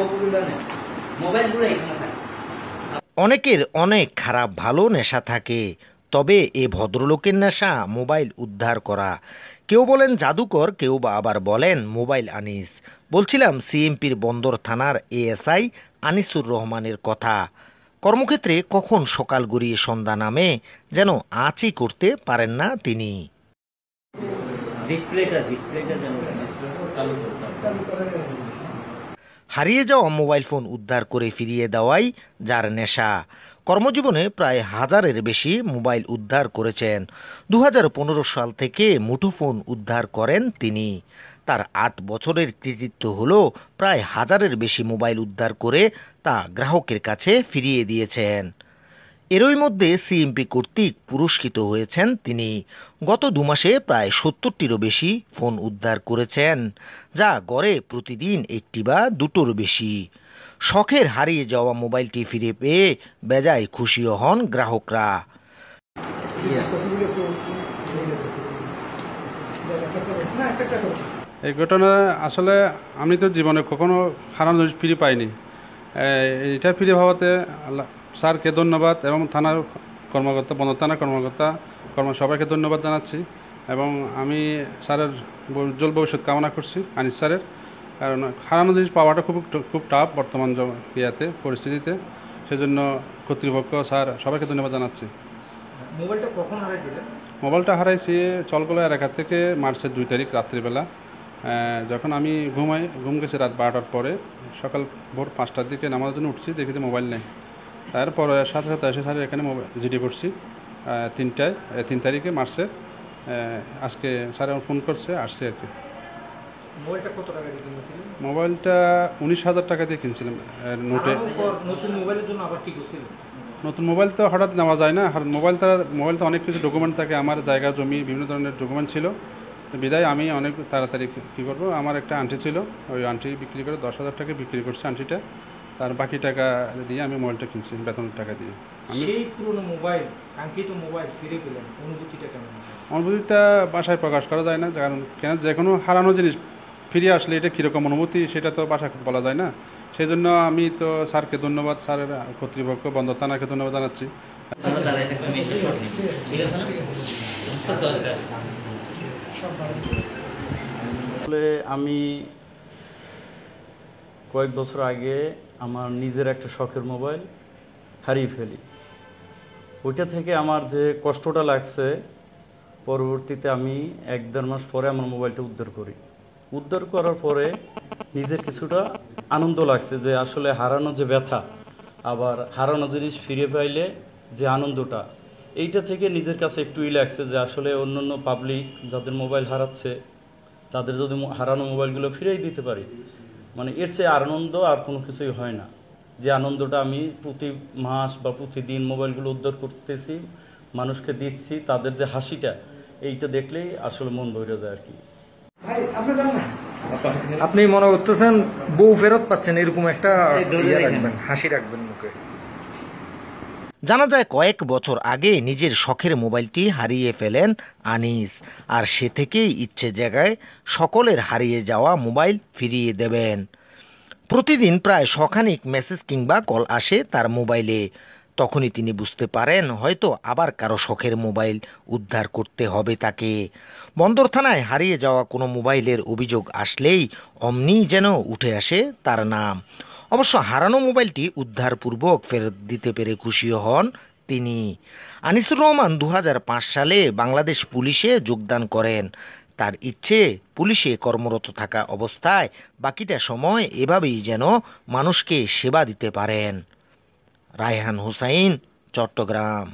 ছবিগুলো নেন মোবাইলগুলো এখানে থাকে। অনেকের অনেক খারাপ ভালো নেশা থাকে তবে এ ভদ্রলোকের নেশা মোবাইল উদ্ধার করা। কেউ বলেন জাদুকর কেউ বা আবার বলেন মোবাইল আনিস। বলছিলাম সিএমপির বন্দর থানার এএসআই আনিসুর রহমানের কথা। কর্মক্ষেত্রে কখন সকাল গড়িয়ে সন্ধ্যা নামে যেন আঁচই করতে পারেন না তিনি। ডিসপ্লেটা ডিসপ্লেটা যেন চালু চালু করে। হারিয়ে যাওয়া মোবাইল ফোন উদ্ধার করে ফিরিয়ে দেওয়াই যার নেশা। কর্মজীবনে প্রায় হাজারের বেশি মোবাইল উদ্ধার করেছেন। দু হাজার পনেরো সাল থেকে মুঠোফোন উদ্ধার করেন তিনি। তার আট বছরের কৃতিত্ব হল প্রায় হাজারের বেশি মোবাইল উদ্ধার করে তা গ্রাহকের কাছে ফিরিয়ে দিয়েছেন। এরই মধ্যে সিএমপি কর্তৃক পুরস্কৃত হয়েছেন তিনি। গত দু মাসে প্রায় সত্তরটিরও বেশি ফোন উদ্ধার করেছেন, যা গড়ে প্রতিদিন একটি বা দুটোর বেশি। শখের হারিয়ে যাওয়া মোবাইলটি ফিরে পেয়ে বেজায় খুশিও হন গ্রাহকরা। এই ঘটনা আসলে আমি তো জীবনে কখনো হারানো ফিরে পাইনি। এটা ফিরে ভাবাতে আল্লাহ- স্যারকে ধন্যবাদ এবং থানার কর্মকর্তা বন্ধ থানার কর্মকর্তা কর্ম সবাইকে ধন্যবাদ জানাচ্ছি এবং আমি স্যারের উজ্জ্বল ভবিষ্যৎ কামনা করছি আনিস স্যারের। কারণ হারানো জিনিস পাওয়াটা খুব খুব টাফ বর্তমান ইয়াতে পরিস্থিতিতে। সেজন্য কর্তৃপক্ষ স্যার সবাইকে ধন্যবাদ জানাচ্ছি। মোবাইলটা কখন হারাইছিলেন? মোবাইলটা হারাইছি চলগোলা এলাকা থেকে মার্চের দুই তারিখ রাত্রিবেলা। যখন আমি ঘুমাই ঘুম গেছি রাত বারোটার পরে। সকাল ভোর পাঁচটার দিকে নামার জন্য উঠছি দেখি যে মোবাইল নেই। তারপরে সাথে সাথে এসে স্যার এখানে মোবাইল জিডি করছি তিনটায় তিন তারিখে মার্চে। আজকে স্যার আমার ফোন করছে আসছে আর কি। মোবাইলটা উনিশ হাজার টাকা দিয়ে কিনছিলাম নোটে। নতুন মোবাইল তো হঠাৎ নেওয়া যায় না আর মোবাইল তো মোবাইল তো অনেক কিছু ডকুমেন্ট থাকে আমার জায়গা জমি বিভিন্ন ধরনের ডকুমেন্ট ছিল। তো বিদায় আমি অনেক তাড়াতাড়ি কী করব? আমার একটা আন্টি ছিল ওই আন্টি বিক্রি করে দশ হাজার টাকা বিক্রি করছে আন্টিটা তার বাকি টাকা দিয়ে আমি মোবাইলটা কিনছি বেতনের টাকা দিয়ে। আমি সেই পুরনো মোবাইল কাঙ্ক্ষিত মোবাইল ফিরে পেলেন অনুভূতিটা কেমন অনুভূতিটা বাসায় প্রকাশ করা যায় না কারণ কেন যে কোনো হারানো জিনিস ফিরে আসলে এটা কীরকম অনুভূতি সেটা তো বাসায় বলা যায় না। সেই জন্য আমি তো স্যারকে ধন্যবাদ স্যারের কর্তৃপক্ষ বন্ধ থানাকে ধন্যবাদ জানাচ্ছি। আমি কয়েক বছর আগে আমার নিজের একটা শখের মোবাইল, হারিয়ে ফেলি। ওইটা থেকে আমার যে কষ্টটা লাগছে, পরবর্তীতে আমি এক দেড় মাস পরে আমার মোবাইলটা উদ্ধার করি। উদ্ধার করার পরে নিজের কিছুটা আনন্দ লাগছে যে আসলে হারানো যে ব্যথা, আবার হারানো জিনিস ফিরে পাইলে যে আনন্দটা, এইটা থেকে নিজের কাছে একটু একটুই লাগছে যে আসলে অন্য অন্য পাবলিক যাদের মোবাইল হারাচ্ছে, তাদের যদি হারানো মোবাইলগুলো ফিরেই দিতে পারি মানে এর চেয়ে আনন্দ আর কোনো কিছুই হয় না। যে আনন্দটা আমি প্রতি মাস বা প্রতিদিন মোবাইলগুলো উদ্ধার করতেছি মানুষকে দিচ্ছি তাদের যে হাসিটা এইটা দেখলেই আসলে মন ভরে যায় আর কি। আপনি মনে করতেছেন বউ ফেরত পাচ্ছেন এরকম একটা ইয়ে হাসি রাখবেন মুখে। জানা যায় কয়েক বছর আগে নিজের শখের মোবাইলটি হারিয়ে ফেলেন আনিস। আর সে থেকেই ইচ্ছে জায়গায় সকলের হারিয়ে যাওয়া মোবাইল ফিরিয়ে দেবেন। প্রতিদিন প্রায় শখানিক মেসেজ কিংবা কল আসে তার মোবাইলে। তখনই তিনি বুঝতে পারেন হয়তো আবার কারও শখের মোবাইল উদ্ধার করতে হবে তাকে। বন্দর থানায় হারিয়ে যাওয়া কোনো মোবাইলের অভিযোগ আসলেই অমনি যেন উঠে আসে তার নাম। অবশ্য হারানো মোবাইলটি উদ্ধারপূর্বক ফেরত দিতে পেরে খুশি হন তিনি। আনিসুর রহমান দু হাজার পাঁচ সালে বাংলাদেশ পুলিশে যোগদান করেন। তার ইচ্ছে, পুলিশে কর্মরত থাকা অবস্থায় বাকিটা সময় এভাবেই যেন মানুষকে সেবা দিতে পারেন। রায়হান হুসাইন, চট্টগ্রাম।